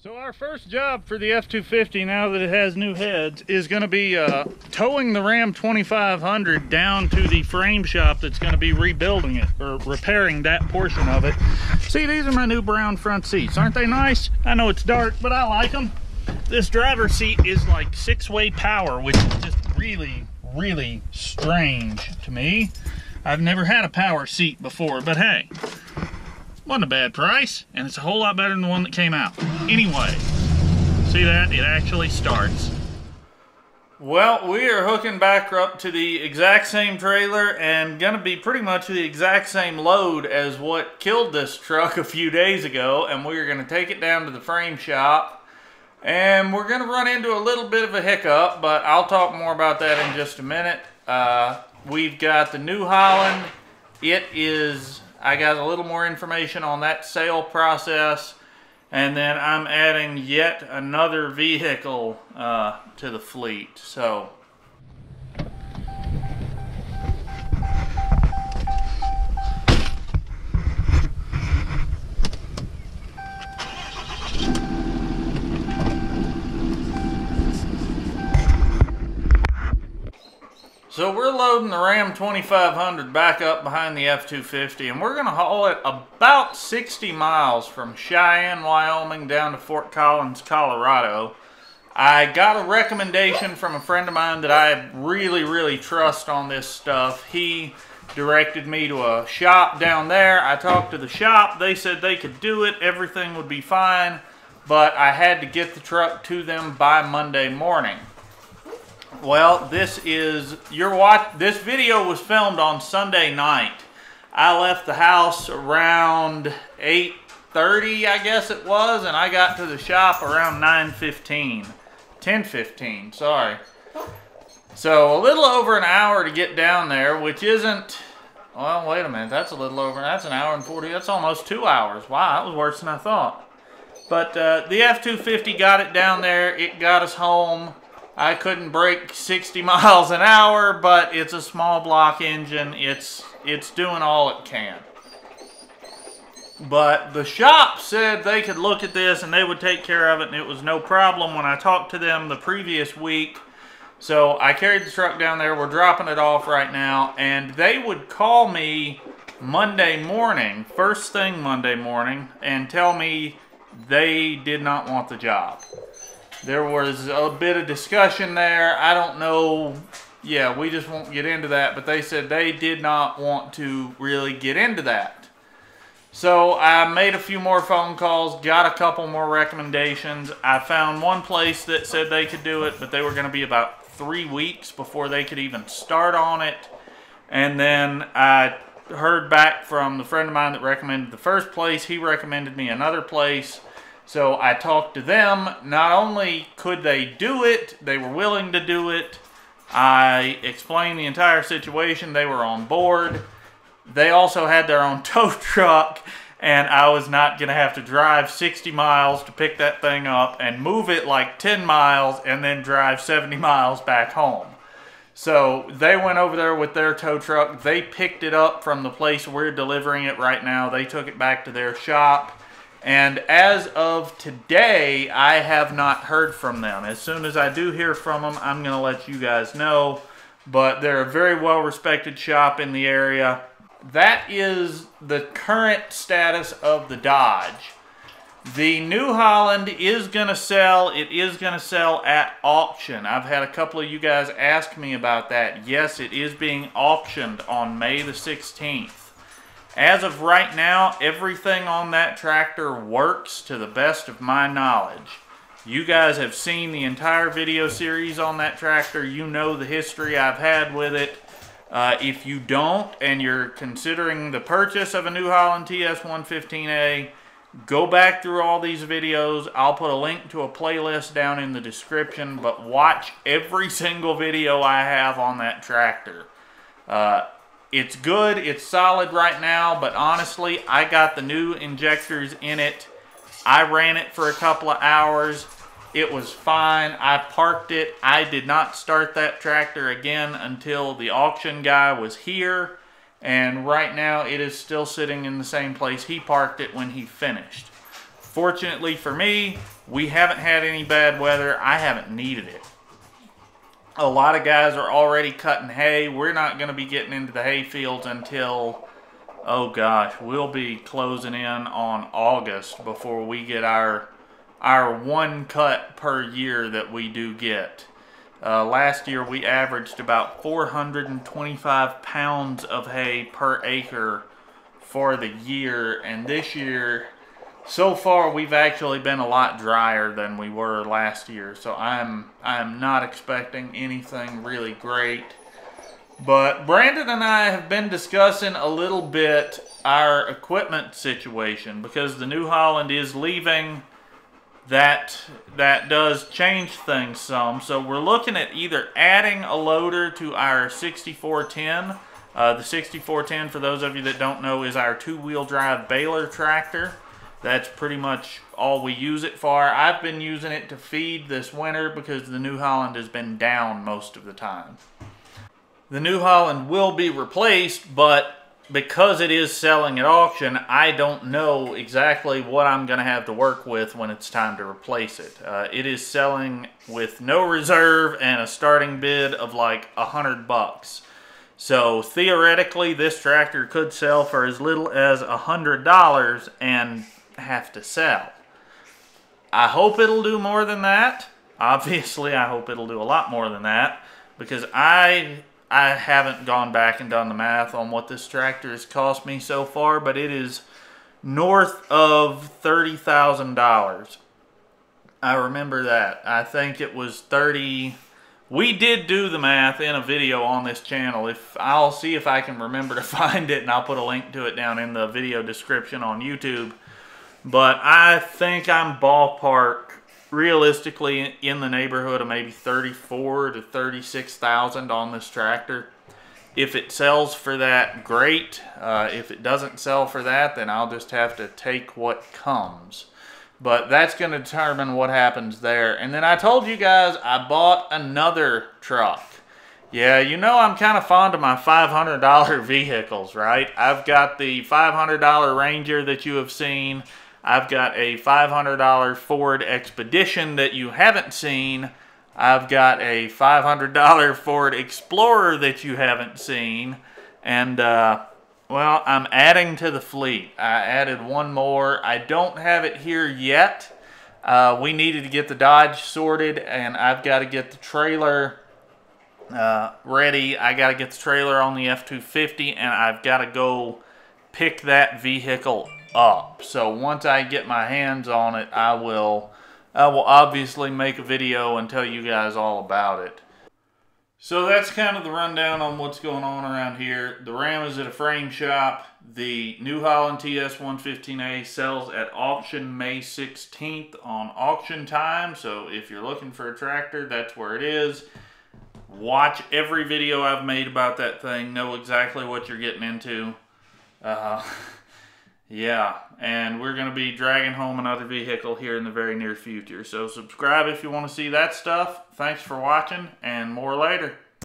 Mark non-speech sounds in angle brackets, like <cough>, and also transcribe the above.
So our first job for the F-250 now that it has new heads is going to be uh, towing the Ram 2500 down to the frame shop that's going to be rebuilding it or repairing that portion of it. See, these are my new brown front seats. Aren't they nice? I know it's dark, but I like them. This driver's seat is like six-way power, which is just really, really strange to me. I've never had a power seat before, but hey, wasn't a bad price, and it's a whole lot better than the one that came out. Anyway, see that? It actually starts. Well, we are hooking back up to the exact same trailer and gonna be pretty much the exact same load as what killed this truck a few days ago, and we're gonna take it down to the frame shop. And we're gonna run into a little bit of a hiccup, but I'll talk more about that in just a minute. Uh, we've got the New Holland. It is I got a little more information on that sale process. And then I'm adding yet another vehicle uh, to the fleet. So So we're loading the Ram 2500 back up behind the F250 and we're going to haul it about 60 miles from Cheyenne, Wyoming down to Fort Collins, Colorado. I got a recommendation from a friend of mine that I really, really trust on this stuff. He directed me to a shop down there. I talked to the shop. They said they could do it. Everything would be fine. But I had to get the truck to them by Monday morning. Well, this is your watch. This video was filmed on Sunday night. I left the house around 8:30, I guess it was, and I got to the shop around 9:15, 10:15. Sorry. So a little over an hour to get down there, which isn't. Well, wait a minute. That's a little over. That's an hour and 40. That's almost two hours. Wow, that was worse than I thought. But uh, the F250 got it down there. It got us home. I couldn't break 60 <laughs> miles an hour, but it's a small block engine. It's it's doing all it can. But the shop said they could look at this and they would take care of it, and it was no problem when I talked to them the previous week. So I carried the truck down there. We're dropping it off right now, and they would call me Monday morning, first thing Monday morning, and tell me they did not want the job. There was a bit of discussion there. I don't know. Yeah, we just won't get into that. But they said they did not want to really get into that. So I made a few more phone calls, got a couple more recommendations. I found one place that said they could do it, but they were going to be about three weeks before they could even start on it. And then I heard back from the friend of mine that recommended the first place. He recommended me another place. So I talked to them. Not only could they do it, they were willing to do it. I explained the entire situation. They were on board. They also had their own <laughs> tow truck, and I was not going to have to drive 60 miles to pick that thing up and move it like 10 miles and then drive 70 miles back home. So they went over there with their tow truck. They picked it up from the place we're delivering it right now. They took it back to their shop and as of today, I have not heard from them. As soon as I do hear from them, I'm going to let you guys know. But they're a very well respected shop in the area. That is the current status of the Dodge. The New Holland is going to sell. It is going to sell at auction. I've had a couple of you guys ask me about that. Yes, it is being auctioned on May the 16th. As of right now, everything on that tractor works to the best of my knowledge. You guys have seen the entire video series on that tractor. You know the history I've had with it. Uh, if you don't and you're considering the purchase of a New Holland TS115A, go back through all these videos. I'll put a link to a playlist down in the description, but watch every <laughs> single video I have on that tractor. Uh, it's good, it's solid right now, but honestly, I got the new injectors in it. I ran it for a couple of hours. It was fine. I parked it. I did not start that tractor again until the auction guy was here. And right now it is still sitting in the same place he parked it when he finished. Fortunately for me, we haven't had any bad weather. I haven't needed it. A lot of guys are already cutting hay. We're not going to be getting into the hay fields until, oh gosh, we'll be closing in on August before we get our our one cut per year that we do get. Uh, last year we averaged about 425 pounds of hay per acre for the year, and this year so far we've actually been a lot drier than we were last year so i'm i'm not expecting anything really great. But brandon and i have been discussing a little bit our equipment situation because the new holland is leaving. That that does change things some. So we're looking at either adding a loader to our 6410 uh, the 6410 for those of you that don't know is our two-wheel drive baler tractor that's pretty much all we use it for. I've been using it to feed this winter because the New Holland has been down most of the time. The New Holland will be replaced, but because it is selling at auction, I don't know exactly what I'm going to have to work with when it's time to replace it. Uh, it is selling with no reserve and a starting bid of like a hundred bucks. So theoretically, this tractor could sell for as little as a hundred dollars and have to sell. I hope it'll do more than that. Obviously, I hope it'll do a lot more than that because I I haven't gone back and done the math on what this tractor has cost me so far, but it is north of $30,000. I remember that. I think it was 30 we did do the math in a video on this channel. If I'll see if I can remember to <laughs> find it and I'll put a link to it down in the video description on YouTube. But I think I'm ballpark realistically in the neighborhood of maybe 34 to 36,000 on this tractor. If it sells for that, great. Uh, if it doesn't sell for that, then I'll just have to take what comes. But that's going to determine what happens there. And then I told you guys I bought another truck. Yeah, you know I'm kind of fond of my $500 <laughs> vehicles, right? I've got the $500 Ranger that you have seen. I've got a $500 Ford Expedition that you haven't seen. I've got a $500 Ford Explorer that you haven't seen. And, uh, well, I'm adding to the fleet. I added one more. I don't have it here yet. Uh, we needed to get the Dodge sorted, and I've got to get the trailer uh, ready. I got to get the trailer on the F-250, and I've got to go pick that vehicle up. So once I get my hands on it, I will I will obviously make a video and tell you guys all about it. So that's kind of the rundown on what's going on around here. The Ram is at a frame shop. The New Holland TS115A sells at auction May 16th on AuctionTime. So if you're looking for a tractor, that's where it is. Watch every video I've made about that thing. Know exactly what you're getting into. Uh, <laughs> Yeah, and we're going to be dragging home another vehicle here in the very near future. So subscribe if you want to see that stuff. Thanks for watching, and more later.